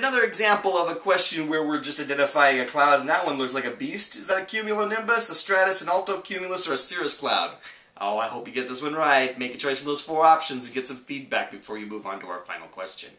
another example of a question where we're just identifying a cloud, and that one looks like a beast. Is that a cumulonimbus, a stratus, an altocumulus, or a cirrus cloud? Oh, I hope you get this one right. Make a choice from those four options and get some feedback before you move on to our final question.